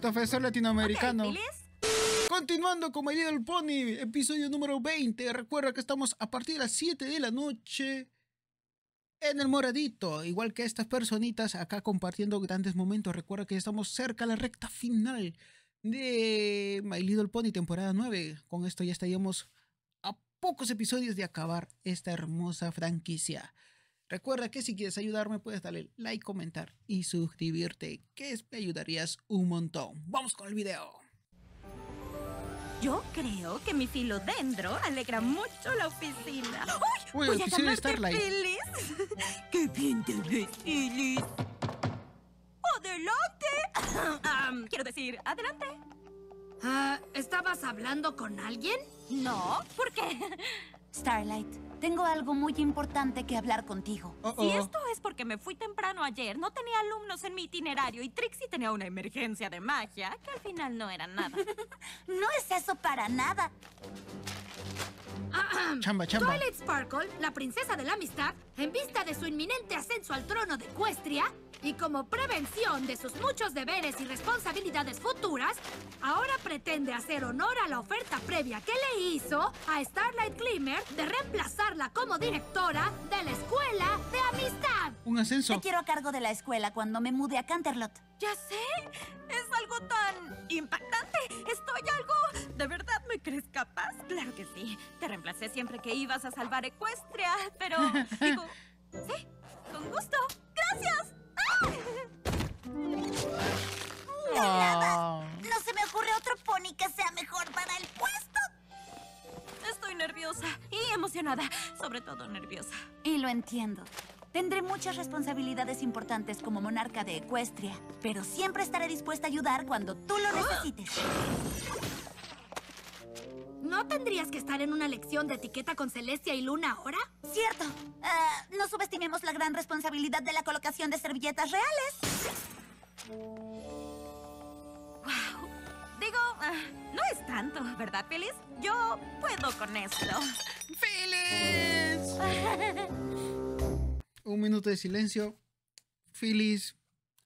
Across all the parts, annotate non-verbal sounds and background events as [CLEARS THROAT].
Profesor latinoamericano. Continuando con My Little Pony, episodio número 20. Recuerda que estamos a partir de las 7 de la noche en el Moradito. Igual que estas personitas acá compartiendo grandes momentos. Recuerda que estamos cerca a la recta final de My Little Pony temporada 9. Con esto ya estaríamos a pocos episodios de acabar esta hermosa franquicia. Recuerda que si quieres ayudarme puedes darle like, comentar y suscribirte, que me ayudarías un montón. Vamos con el video. Yo creo que mi filodendro alegra mucho la oficina. ¡Uy! Uy, voy el a de llamarte Starlight. Phyllis. [LAUGHS] ¡Qué bien te ves, Phyllis! ¡Adelante! [LAUGHS] Quiero decir, adelante. Ah, ¿Estabas hablando con alguien? No, ¿por qué? [LAUGHS] Starlight, tengo algo muy importante que hablar contigo. Oh, Si esto es porque me fui temprano ayer, no tenía alumnos en mi itinerario y Trixie tenía una emergencia de magia que al final no era nada. [LAUGHS] No es eso para nada. Chamba, chamba. Twilight Sparkle, la princesa de la amistad, en vista de su inminente ascenso al trono de Equestria y como prevención de sus muchos deberes y responsabilidades futuras, ahora pretende hacer honor a la oferta previa que le hizo a Starlight Glimmer de reemplazarla como directora de la escuela de amistad. Un ascenso. Te quiero a cargo de la escuela cuando me mude a Canterlot. Ya sé, es algo tan impactante. Estoy algo... ¿De verdad me crees capaz? Claro que sí. Te reemplacé siempre que ibas a salvar Ecuestria, pero... [LAUGHS] Digo, sí, con gusto. ¡Gracias! Ah. No se me ocurre otro pony que sea mejor para el puesto. Estoy nerviosa y emocionada. Sobre todo nerviosa. Y lo entiendo. Tendré muchas responsabilidades importantes como monarca de Ecuestria, pero siempre estaré dispuesta a ayudar cuando tú lo necesites. ¿No tendrías que estar en una lección de etiqueta con Celestia y Luna ahora? Cierto. Ah, no subestimemos la gran responsabilidad de la colocación de servilletas reales. Digo, ah, no es tanto, ¿verdad, Feliz? Yo puedo con esto. ¡Feliz! Un minuto de silencio. Phyllis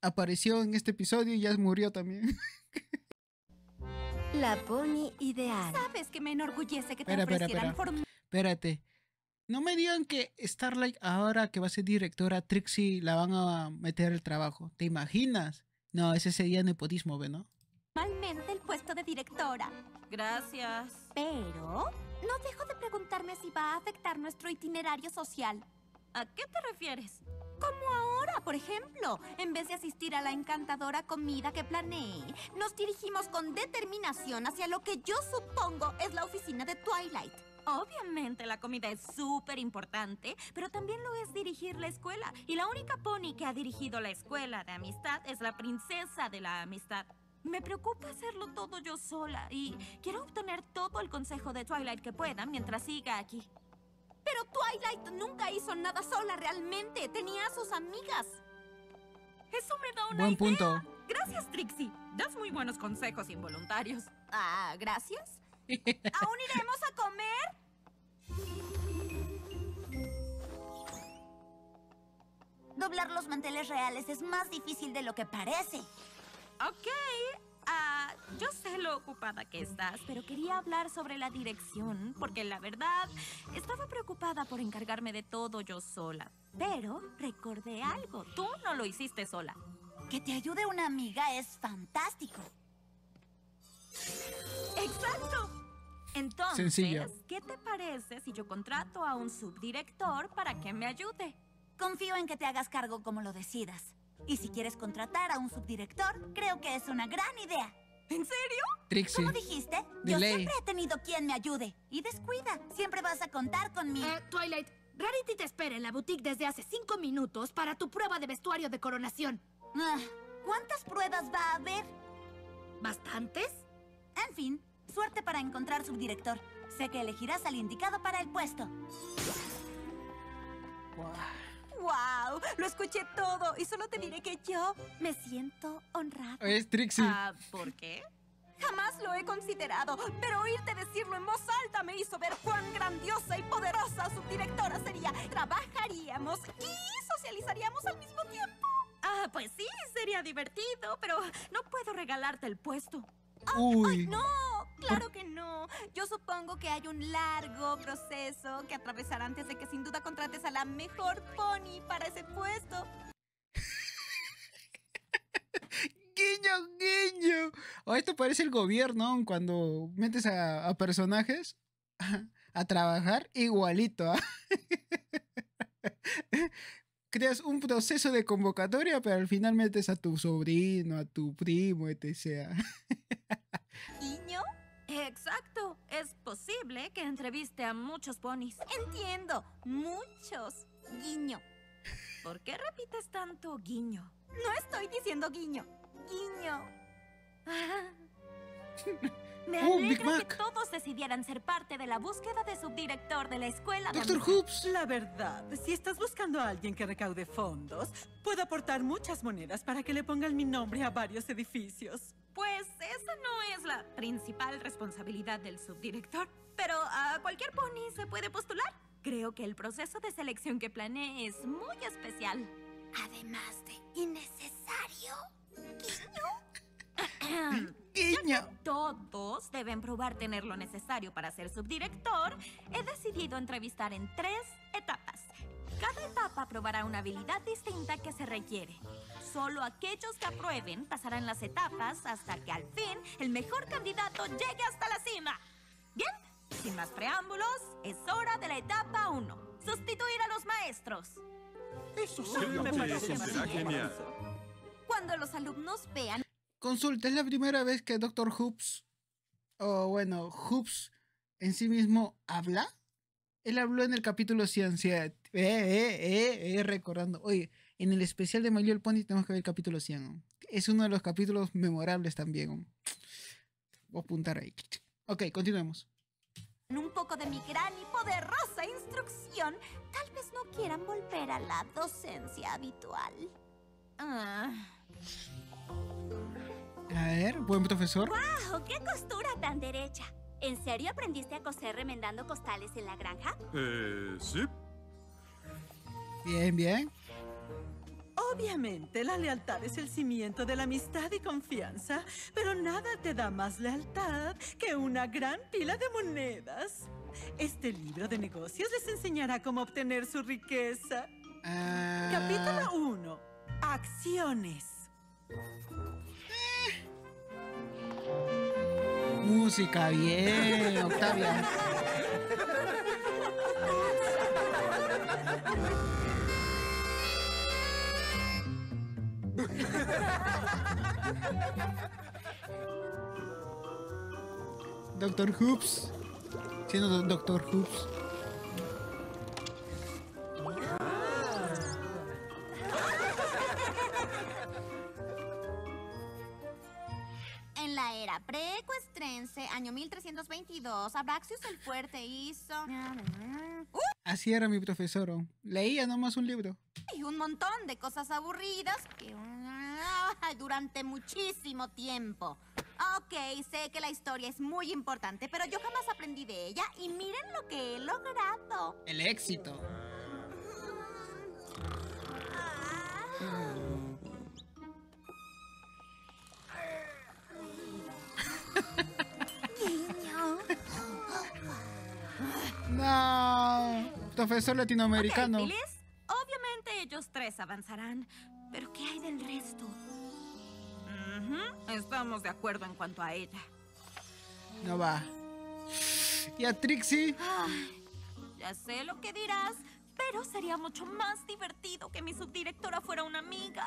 apareció en este episodio y ya murió también. [LAUGHS] La pony ideal. Sabes que me enorgullece que te ofrecieran espera. form- Espérate. No me digan que Starlight, ahora que va a ser directora, Trixie la van a meter al trabajo. ¿Te imaginas? No, ese sería nepotismo, ¿ve, no? Normalmente el puesto de directora. Gracias. Pero no dejo de preguntarme si va a afectar nuestro itinerario social. ¿A qué te refieres? Como ahora, por ejemplo, en vez de asistir a la encantadora comida que planeé, nos dirigimos con determinación hacia lo que yo supongo es la oficina de Twilight. Obviamente la comida es súper importante, pero también lo es dirigir la escuela. Y la única pony que ha dirigido la escuela de amistad es la princesa de la amistad. Me preocupa hacerlo todo yo sola y quiero obtener todo el consejo de Twilight que pueda mientras siga aquí. Pero Twilight nunca hizo nada sola realmente. Tenía a sus amigas. Eso me da una Buen idea. punto. Gracias, Trixie. Das muy buenos consejos involuntarios. Ah, gracias. [LAUGHS] ¿Aún iremos a comer? Doblar los manteles reales es más difícil de lo que parece. Ok. Yo sé lo ocupada que estás, pero quería hablar sobre la dirección, porque la verdad estaba preocupada por encargarme de todo yo sola. Pero recordé algo, tú no lo hiciste sola. Que te ayude una amiga es fantástico. ¡Exacto! Entonces. ¿qué te parece si yo contrato a un subdirector para que me ayude? Confío en que te hagas cargo como lo decidas. Y si quieres contratar a un subdirector, creo que es una gran idea. ¿En serio? Trixie. ¿Cómo dijiste? Yo siempre he tenido quien me ayude. Y descuida, siempre vas a contar conmigo. Eh, Twilight, Rarity te espera en la boutique desde hace cinco minutos para tu prueba de vestuario de coronación. Ah, ¿Cuántas pruebas va a haber? ¿Bastantes? En fin, suerte para encontrar subdirector. Sé que elegirás al indicado para el puesto. ¡Wow! Lo escuché todo y solo te diré que yo me siento honrada. Es Trixie. Ah, ¿Por qué? Jamás lo he considerado, pero oírte decirlo en voz alta me hizo ver cuán grandiosa y poderosa subdirectora sería. Trabajaríamos y socializaríamos al mismo tiempo. Ah, pues sí, sería divertido, pero no puedo regalarte el puesto. Uy. No, claro que no. Yo supongo que hay un largo proceso que atravesar antes de que sin duda contrates a la mejor pony para ese puesto. [LAUGHS] Guiño, guiño. O esto parece el gobierno cuando metes a, a personajes [LAUGHS] a, trabajar igualito. ¿ah? [LAUGHS] Creas un proceso de convocatoria, pero al final metes a tu sobrino, a tu primo, etc. Exacto. Es posible que entreviste a muchos ponis. Entiendo. Muchos. Guiño. ¿Por qué repites tanto guiño? No estoy diciendo guiño. Guiño. [LAUGHS] Me Oh, Big alegra Mac. que todos decidieran ser parte de la búsqueda de subdirector de la escuela de Doctor. Hoops. La verdad, si estás buscando a alguien que recaude fondos, puedo aportar muchas monedas para que le pongan mi nombre a varios edificios. Pues esa no es la principal responsabilidad del subdirector. Pero a cualquier pony se puede postular. Creo que el proceso de selección que planeé es muy especial. Además de innecesario. Guiño. [CLEARS THROAT] Todos deben probar tener lo necesario para ser subdirector. He decidido entrevistar en tres etapas. Cada etapa probará una habilidad distinta que se requiere. Solo aquellos que aprueben pasarán las etapas hasta que al fin el mejor candidato llegue hasta la cima. Bien, sin más preámbulos, es hora de la etapa 1. Sustituir a los maestros. Me parece eso será muy genial. hermoso. Cuando los alumnos vean Consulta, es la primera vez que Doctor Hoops, o bueno, Hoops en sí mismo habla. Él habló en el capítulo 100, eh, eh, eh, eh, recordando. Oye, en el especial de My Little Pony tenemos que ver el capítulo 100. ¿no? Es uno de los capítulos memorables también. Voy a apuntar ahí. Ok, continuemos. un poco de mi gran y poderosa instrucción, tal vez no quieran volver a la docencia habitual. Ah, A ver, buen profesor. ¡Wow! ¡Qué costura tan derecha! ¿En serio aprendiste a coser remendando costales en la granja? Eh, sí. Bien, bien. Obviamente, la lealtad es el cimiento de la amistad y confianza, pero nada te da más lealtad que una gran pila de monedas. Este libro de negocios les enseñará cómo obtener su riqueza. Ah, Capítulo 1. Acciones. Música, bien, Octavia. Doctor Hoops. Siendo do- Doctor Hoops. Era preecuestrense, año 1322, Abraxius el Fuerte hizo... Así era mi profesor. Leía nomás un libro. Y un montón de cosas aburridas que... durante muchísimo tiempo. Ok, sé que la historia es muy importante, pero yo jamás aprendí de ella y miren lo que he logrado. El éxito. Profesor latinoamericano. Ok, ¿Feliz? Obviamente ellos tres avanzarán. Pero ¿qué hay del resto? Estamos de acuerdo en cuanto a ella. No va. Y a Trixie. Ay, ya sé lo que dirás, pero sería mucho más divertido que mi subdirectora fuera una amiga.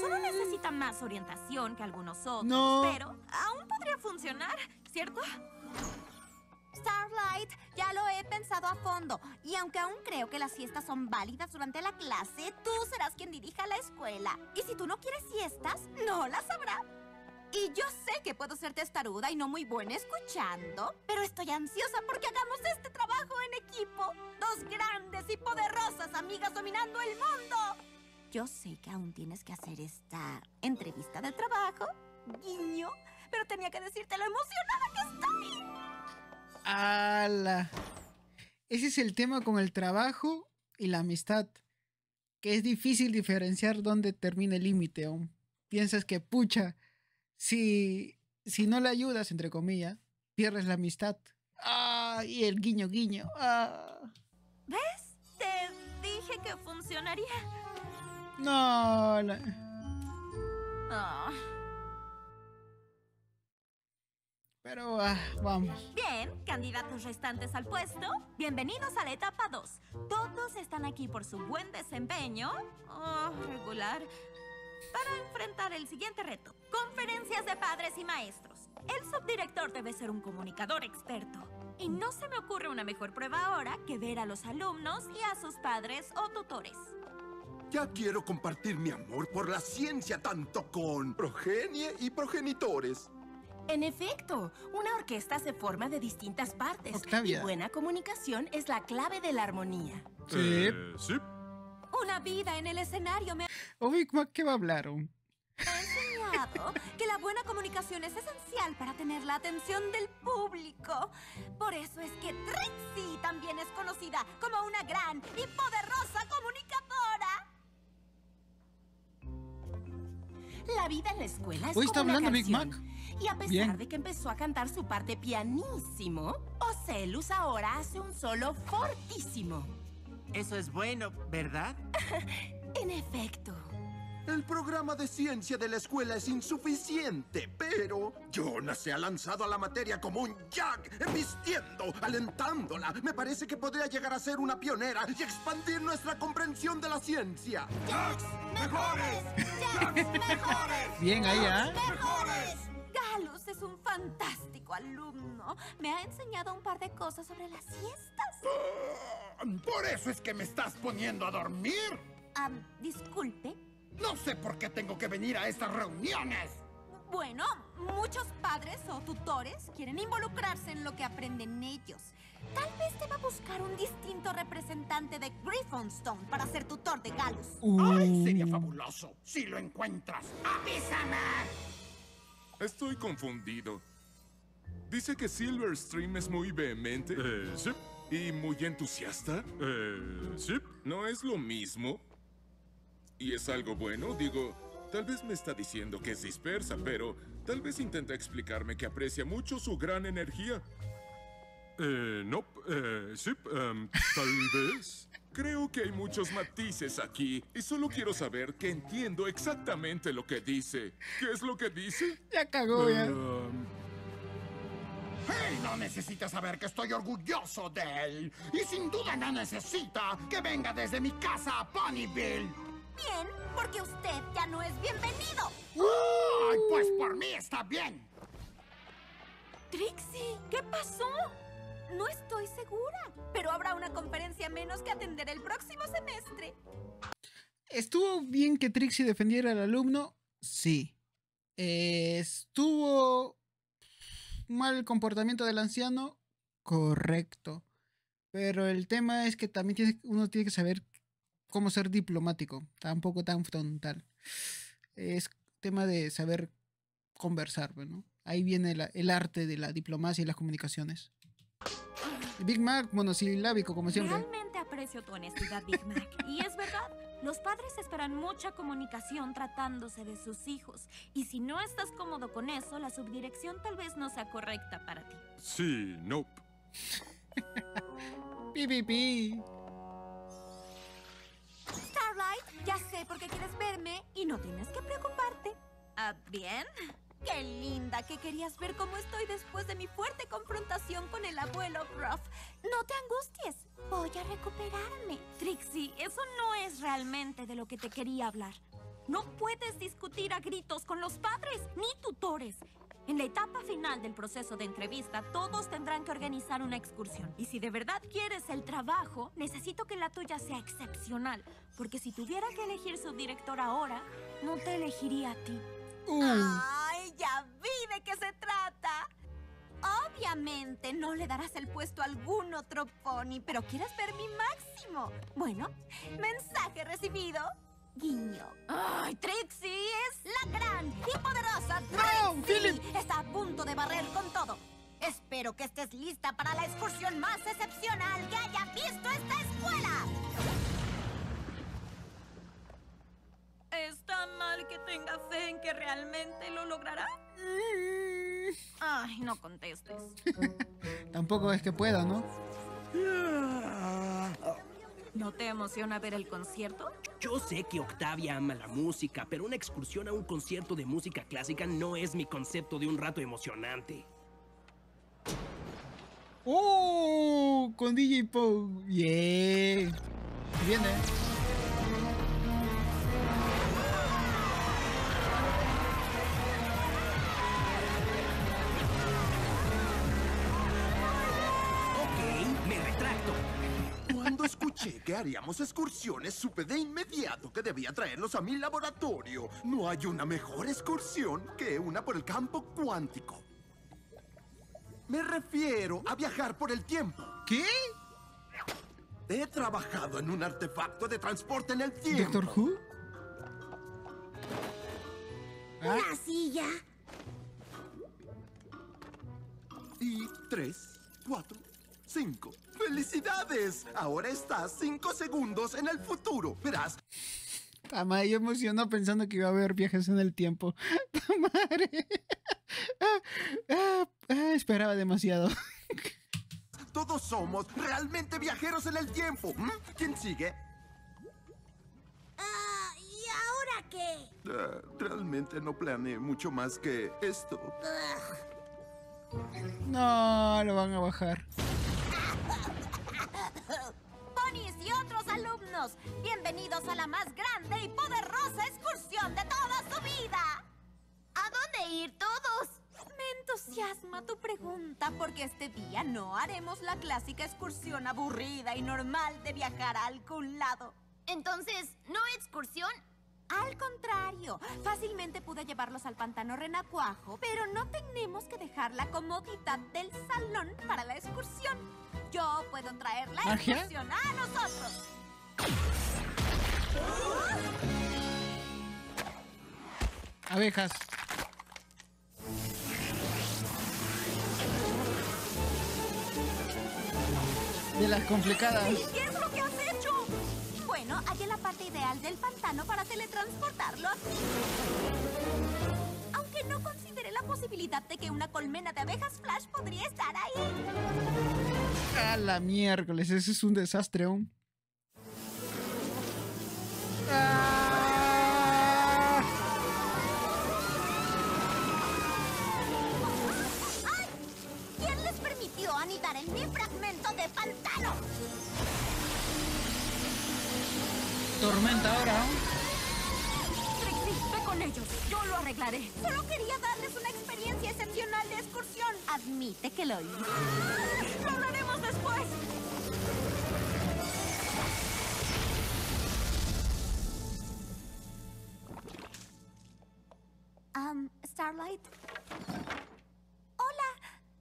Solo necesita más orientación que algunos otros, No. pero aún podría funcionar, ¿cierto? Starlight, ya lo he pensado a fondo. Y aunque aún creo que las fiestas son válidas durante la clase, tú serás quien dirija la escuela. Y si tú no quieres fiestas, no las habrá. Y yo sé que puedo ser testaruda y no muy buena escuchando, pero estoy ansiosa porque hagamos este trabajo en equipo. Dos grandes y poderosas amigas dominando el mundo. Yo sé que aún tienes que hacer esta entrevista de trabajo, guiño, pero tenía que decirte lo emocionada que estoy. ¡Hala! Ese es el tema con el trabajo y la amistad. que es difícil diferenciar dónde termina el límite. aún. Piensas que, pucha, si, si no le ayudas, entre comillas, pierdes la amistad. Ah, y el guiño, guiño. Ah. ¿Ves? Te dije que funcionaría. No, Ah. Pero ah, vamos. Bien, candidatos restantes al puesto, bienvenidos a la etapa 2. Todos están aquí por su buen desempeño, oh, regular, para enfrentar el siguiente reto. Conferencias de padres y maestros. El subdirector debe ser un comunicador experto. Y no se me ocurre una mejor prueba ahora que ver a los alumnos y a sus padres o tutores. Ya quiero compartir mi amor por la ciencia tanto con progenie y progenitores. En efecto, una orquesta se forma de distintas partes. Octavia. Y buena comunicación es la clave de la armonía. Sí. Eh, sí. Una vida en el escenario me O Big Mac, ¿qué va a hablar? aún? ha enseñado que la buena comunicación es esencial para tener la atención del público. Por eso es que Trixie también es conocida como una gran y poderosa comunicadora. Vida en la escuela es Hoy como está una hablando Big canción. Y a pesar Bien. de que empezó a cantar su parte pianísimo, Ocelus ahora hace un solo fortísimo. Eso es bueno, ¿verdad? [LAUGHS] En efecto. El programa de ciencia de la escuela es insuficiente, pero Jonas se ha lanzado a la materia como un Jack, embistiendo, alentándola. Me parece que podría llegar a ser una pionera y expandir nuestra comprensión de la ciencia. ¡Jacks mejores! ¡Jacks [LAUGHS] mejores! Bien ahí, ¿ah? ¡Mejores! Galus es un fantástico alumno. Me ha enseñado un par de cosas sobre las siestas. Por eso es que me estás poniendo a dormir. Ah, disculpe. No sé por qué tengo que venir a estas reuniones. Bueno, muchos padres o tutores quieren involucrarse en lo que aprenden ellos. Tal vez deba buscar un distinto representante de Griffonstone para ser tutor de Galus. Ay, sería fabuloso si lo encuentras. ¡Avísame! Estoy confundido. Dice que Silverstream es muy vehemente. Eh, sí. ¿Y muy entusiasta? Eh, sí. ¿No es lo mismo? ¿Y es algo bueno? Digo, tal vez me está diciendo que es dispersa, pero tal vez intenta explicarme que aprecia mucho su gran energía. Eh, no, eh, sí, em, tal [LAUGHS] vez. Creo que hay muchos matices aquí y solo quiero saber que entiendo exactamente lo que dice. ¿Qué es lo que dice? Ya cagó, ya. Em, Él no necesita saber que estoy orgulloso de él. Y sin duda no necesita que venga desde mi casa a Ponyville. Bien, porque usted ya no es bienvenido. ¡Ay, pues por mí está bien! Trixie, ¿qué pasó? No estoy segura, pero habrá una conferencia menos que atender el próximo semestre. ¿Estuvo bien que Trixie defendiera al alumno? Sí. Eh, ¿Estuvo mal el comportamiento del anciano? Correcto. Pero el tema es que también tiene- uno tiene que saber cómo ser diplomático, tampoco tan frontal. Es tema de saber conversar, ¿no? Ahí viene la- el arte de la diplomacia y las comunicaciones. Big Mac, monosilábico, como siempre. Realmente aprecio tu honestidad, Big Mac. Y es verdad, los padres esperan mucha comunicación tratándose de sus hijos. Y si no estás cómodo con eso, la subdirección tal vez no sea correcta para ti. sí, no. [LAUGHS] Pi, pi, pi. Ya sé por qué quieres verme y no tienes que preocuparte. Ah, ¿bien? Qué linda que querías ver cómo estoy después de mi fuerte confrontación con el abuelo Gruff. No te angusties, voy a recuperarme. Trixie, eso no es realmente de lo que te quería hablar. No puedes discutir a gritos con los padres ni tutores. En la etapa final del proceso de entrevista, todos tendrán que organizar una excursión. Y si de verdad quieres el trabajo, necesito que la tuya sea excepcional. Porque si tuviera que elegir subdirector ahora, no te elegiría a ti. Uh, ¡Ay, ya vi de qué se trata! Obviamente no le darás el puesto a algún otro pony, pero quieres ver mi máximo. Bueno, mensaje recibido. Guiño. ¡Ay, Trixie! Es La gran y poderosa No, Trixie Philip. está a punto de barrer con todo. Espero que estés lista para la excursión más excepcional que haya visto esta escuela. tenga fe en que realmente lo logrará. Ay, no contestes. Tampoco es que pueda, ¿no? ¿No te emociona ver el concierto? Yo sé que Octavia ama la música, pero una excursión a un concierto de música clásica no es mi concepto de un rato emocionante. ¡Oh! Con DJ Poe. Bien. Bien, que haríamos excursiones, supe de inmediato que debía traerlos a mi laboratorio. No hay una mejor excursión que una por el campo cuántico. Me refiero a viajar por el tiempo. ¿Qué? He trabajado en un artefacto de transporte en el tiempo. ¿Doctor Who? ¿Ah? Una silla. Y tres, cuatro, cinco. ¡Felicidades! Ahora estás cinco segundos en el futuro. Verás, Ta madre, yo emocionó pensando que iba a haber viajes en el tiempo. [LAUGHS] Ta madre. Ah, ah, ah, esperaba demasiado. todos somos realmente viajeros en el tiempo. ¿Mm? ¿Quién sigue? ¿Y ahora qué? Realmente no planeé mucho más que esto. No, lo van a bajar. Bienvenidos a la más grande y poderosa excursión de toda su vida. ¿A dónde ir todos? Me entusiasma tu pregunta porque este día no haremos la clásica excursión aburrida y normal de viajar a algún lado. Entonces, ¿no excursión? Al contrario, fácilmente pude llevarlos al pantano Renacuajo, pero no tenemos que dejar la comodidad del salón para la excursión. Yo puedo traer la ¿Magia? excursión a nosotros. Abejas. De las complicadas. ¿Qué es lo que has hecho? Bueno, hay la parte ideal del pantano para teletransportarlo aquí. Aunque no consideré la posibilidad de que una colmena de abejas flash podría estar ahí. A la miércoles, ese es un desastre aún. Tormenta ahora. Trixie, ve con ellos. Yo lo arreglaré. Solo quería darles una experiencia excepcional de excursión. Admite que lo hice. ¡Lo hablaremos después! Um, Starlight. Hola.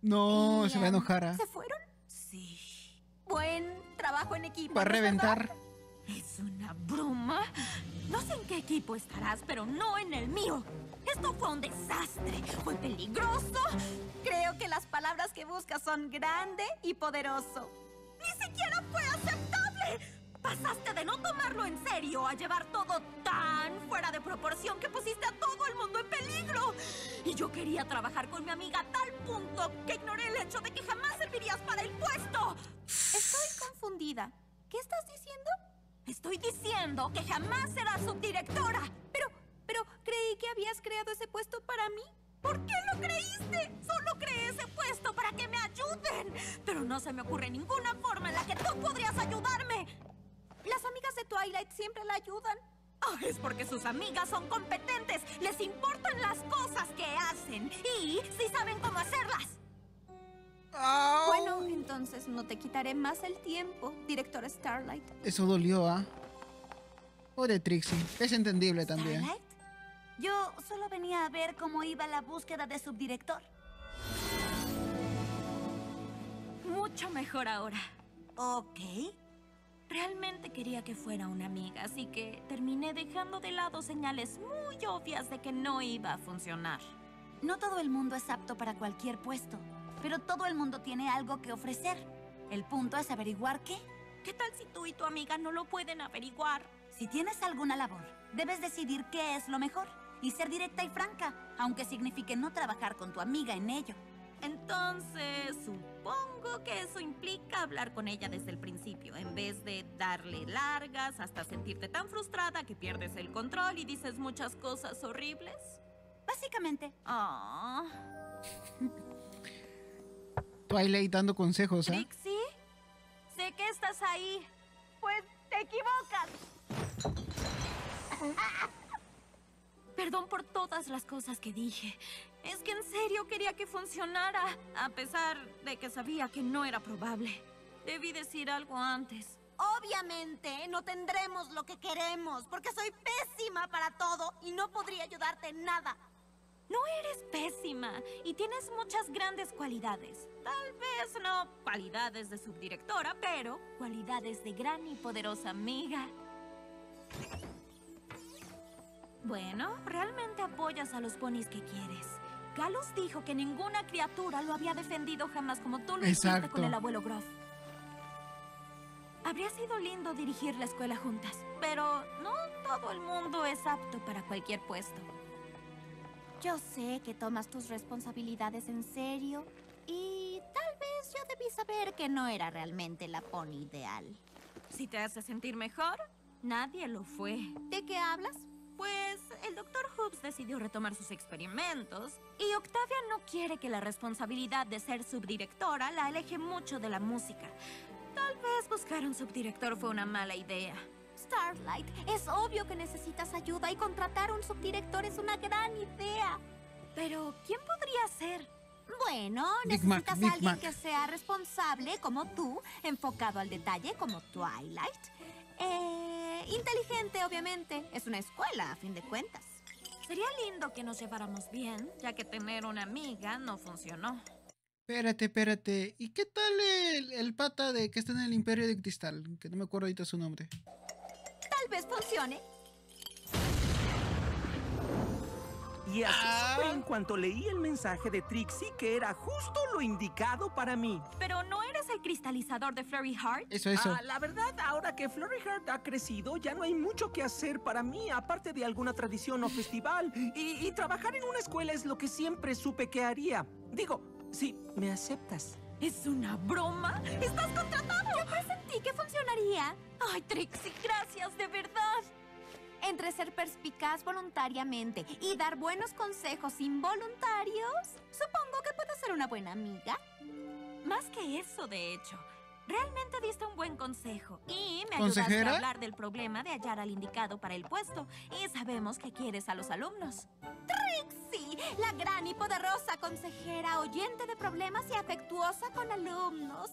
No, ¿Y, se va a enojar. ah. ¿Se fueron? Sí. Buen trabajo en equipo. Va a ¿no es verdad? ¿Es una broma? No sé en qué equipo estarás, pero no en el mío. Esto fue un desastre. Fue peligroso. Creo que las palabras que buscas son grande y poderoso. ¡Ni siquiera fue aceptable! Pasaste de no tomarlo en serio a llevar todo tan fuera de proporción que pusiste a todo el mundo en peligro. Y yo quería trabajar con mi amiga a tal punto que ignoré el hecho de que jamás servirías para el puesto. Estoy confundida. ¿Qué estás diciendo? Estoy diciendo que jamás serás subdirectora. Pero, pero creí que habías creado ese puesto para mí. ¿Por qué lo creíste? Solo creé ese puesto para que me ayuden. Pero no se me ocurre ninguna forma en la que tú podrías ayudarme. Las amigas de Twilight siempre la ayudan. Ah, es porque sus amigas son competentes, les importan las cosas que hacen y sí saben cómo hacerlas. Bueno, entonces no te quitaré más el tiempo, directora Starlight. Eso dolió, ¿ah? Pobre Trixie. Es entendible también. ¿Starlight? Yo solo venía a ver cómo iba la búsqueda de subdirector. Mucho mejor ahora. Ok. Realmente quería que fuera una amiga, así que terminé dejando de lado señales muy obvias de que no iba a funcionar. No todo el mundo es apto para cualquier puesto, pero todo el mundo tiene algo que ofrecer. El punto es averiguar qué. ¿Qué tal si tú y tu amiga no lo pueden averiguar? Si tienes alguna labor, debes decidir qué es lo mejor. y ser directa y franca, aunque signifique no trabajar con tu amiga en ello. Entonces, supongo que eso implica hablar con ella desde el principio, en vez de darle largas hasta sentirte tan frustrada que pierdes el control y dices muchas cosas horribles. Básicamente. Ah. [LAUGHS] Twilight dando consejos, ¿ah? Trixie, sé que estás ahí. Pues te equivocas. Perdón por todas las cosas que dije. Es que en serio quería que funcionara, a pesar de que sabía que no era probable. Debí decir algo antes. Obviamente no tendremos lo que queremos, porque soy pésima para todo y no podría ayudarte en nada. No eres pésima y tienes muchas grandes cualidades. Tal vez no cualidades de subdirectora, pero cualidades de gran y poderosa amiga. Bueno, realmente apoyas a los ponis que quieres. Galus dijo que ninguna criatura lo había defendido jamás como tú lo hiciste con el abuelo Groff. Habría sido lindo dirigir la escuela juntas, pero no todo el mundo es apto para cualquier puesto. Yo sé que tomas tus responsabilidades en serio y tal vez yo debí saber que no era realmente la pony ideal. Si te hace sentir mejor, nadie lo fue. ¿De qué hablas? Pues el Dr. Hoops decidió retomar sus experimentos y Octavia no quiere que la responsabilidad de ser subdirectora la aleje mucho de la música. Tal vez buscar un subdirector fue una mala idea. Starlight, es obvio que necesitas ayuda y contratar un subdirector es una gran idea. Pero, ¿quién podría ser? Bueno, Big necesitas a alguien Mac. que sea responsable como tú, enfocado al detalle como Twilight. Eh, inteligente, obviamente. Es una escuela, a fin de cuentas. Sería lindo que nos lleváramos bien, ya que tener una amiga no funcionó. Espérate, espérate. ¿Y qué tal el, el pata de que está en el Imperio de Cristal? Que no me acuerdo ahorita su nombre. Tal vez funcione. Y así Ah. supe en cuanto leí el mensaje de Trixie que era justo lo indicado para mí. Pero no eres el cristalizador de Flurry Heart. Eso, eso. Ah, la verdad, ahora que Flurry Heart ha crecido, ya no hay mucho que hacer para mí, aparte de alguna tradición o festival. Y, y trabajar en una escuela es lo que siempre supe que haría. Digo, si me aceptas. ¿Es una broma? ¡Estás contratado! Yo presentí que funcionaría. Ay, Trixie, gracias, de verdad. Entre ser perspicaz voluntariamente y dar buenos consejos involuntarios, supongo que puedo ser una buena amiga. Más que eso, de hecho. Realmente diste un buen consejo y me ayudaste a hablar del problema de hallar al indicado para el puesto. Y sabemos que quieres a los alumnos. Trixie, la gran y poderosa consejera, oyente de problemas y afectuosa con alumnos.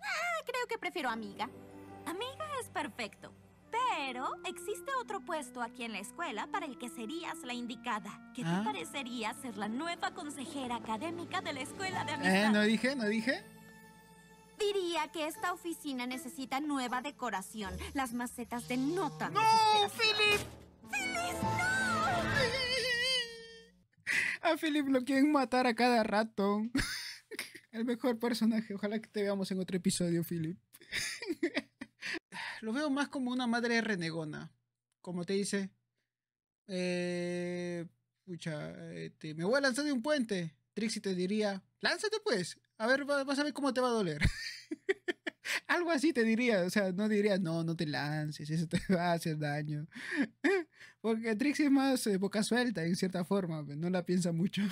Ah, creo que prefiero amiga. Amiga es perfecto. Pero existe otro puesto aquí en la escuela para el que serías la indicada. ¿Qué Ah. te parecería ser la nueva consejera académica de la escuela de amistad? Eh, no dije, no dije. Diría que esta oficina necesita nueva decoración. Las macetas denotan. ¡No, desesperación. Philip! A Philip lo quieren matar a cada rato. [LAUGHS] El mejor personaje. Ojalá que te veamos en otro episodio, Philip. [LAUGHS] Lo veo más como una madre renegona. Como te dice. Eh, pucha, este, me voy a lanzar de un puente. Trixie te diría, lánzate pues. A ver, va- vas a ver cómo te va a doler. [LAUGHS] Algo así te diría. O sea, no diría, no, no te lances, eso te [LAUGHS] va a hacer daño. [LAUGHS] Porque Trixie es más eh, boca suelta en cierta forma, no la piensa mucho.